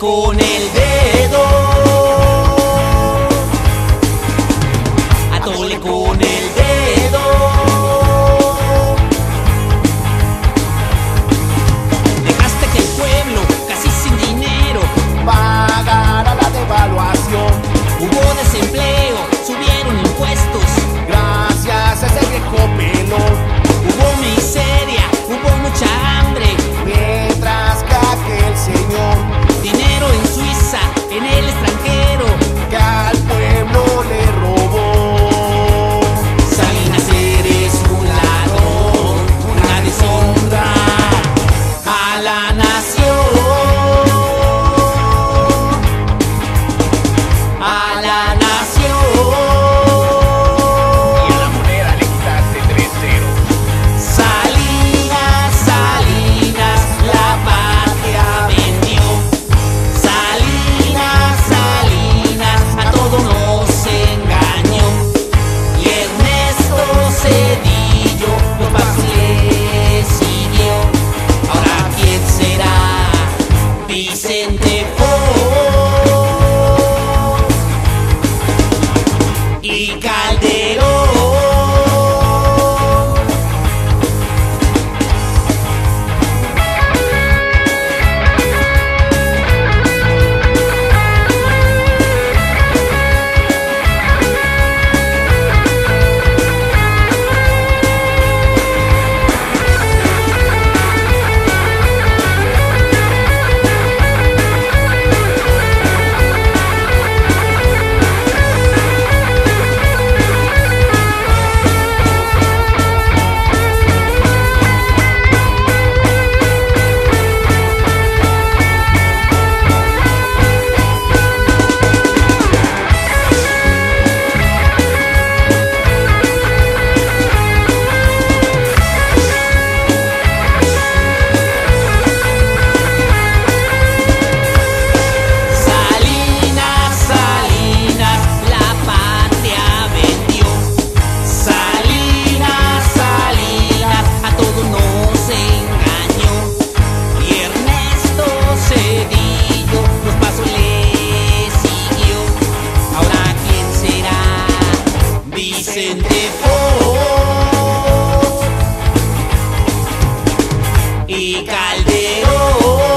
con el dedo. Atole con el y Calderón. 64 y Calderón.